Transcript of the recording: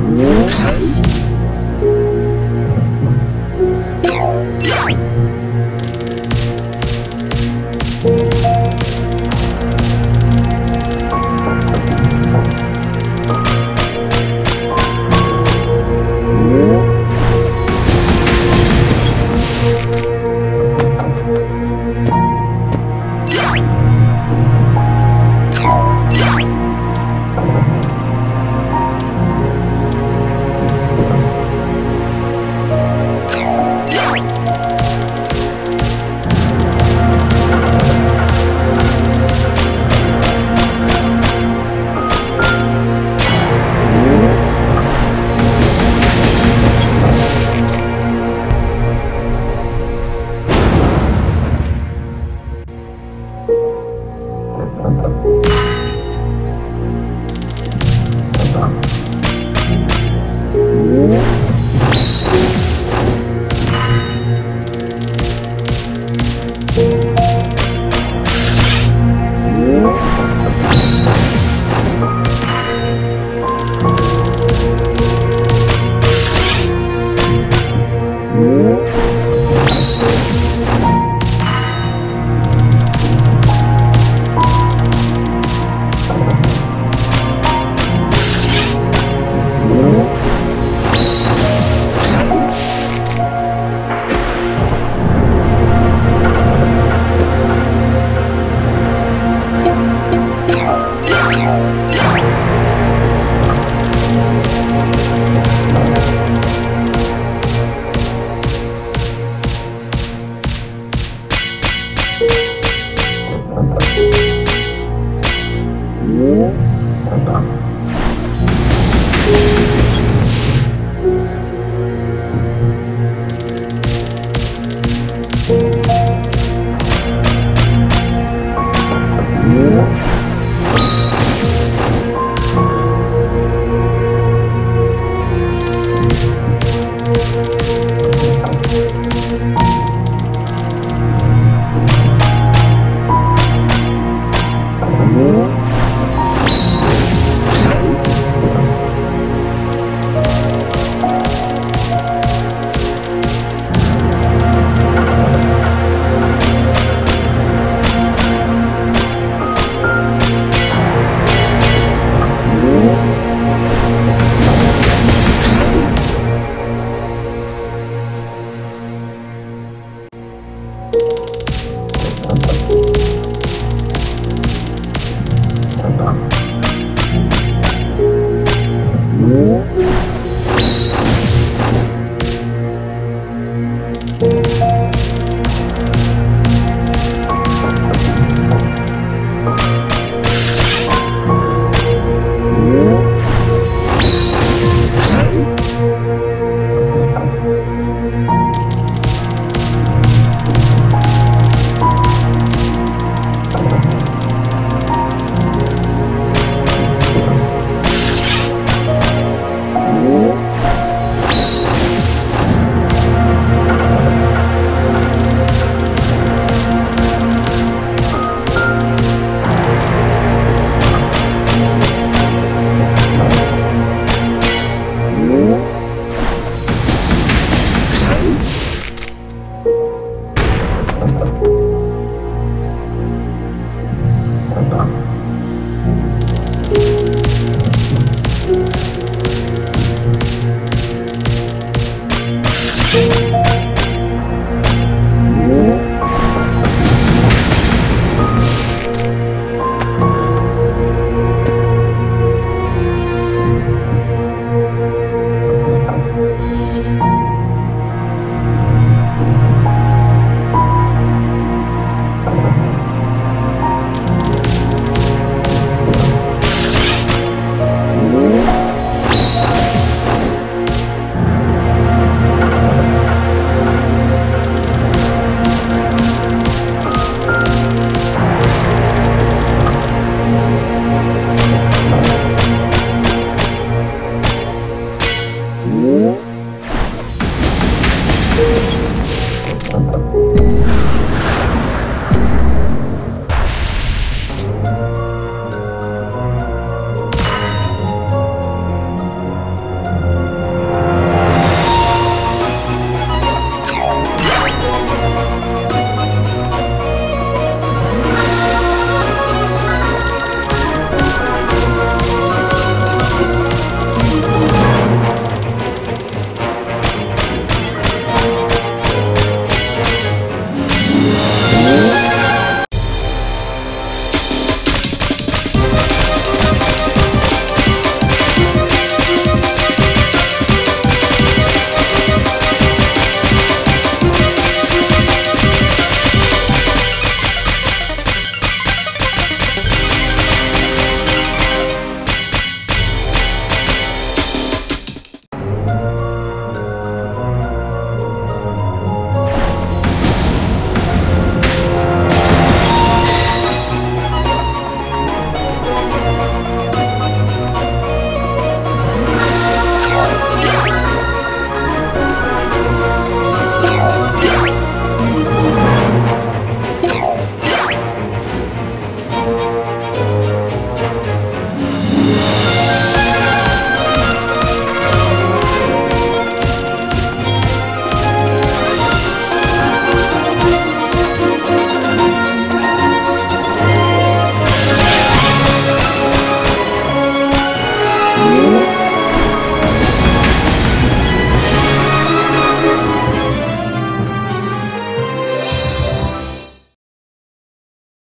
Yeah.